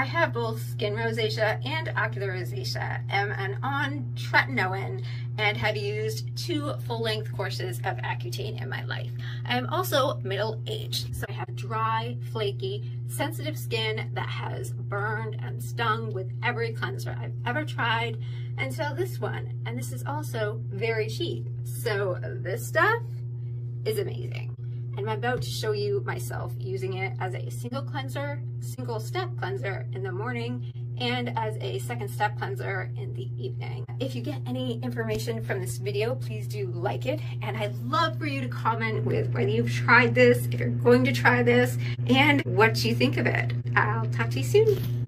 I have both skin rosacea and ocular rosacea. I'm an on tretinoin and have used two full-length courses of Accutane in my life. I'm also middle-aged, so I have dry, flaky, sensitive skin that has burned and stung with every cleanser I've ever tried until this one. And this is also very cheap. So this stuff is amazing. And I'm about to show you myself using it as a single cleanser, single step cleanser in the morning and as a second step cleanser in the evening. If you get any information from this video, please do like it. And I'd love for you to comment with whether you've tried this, if you're going to try this, and what you think of it. I'll talk to you soon.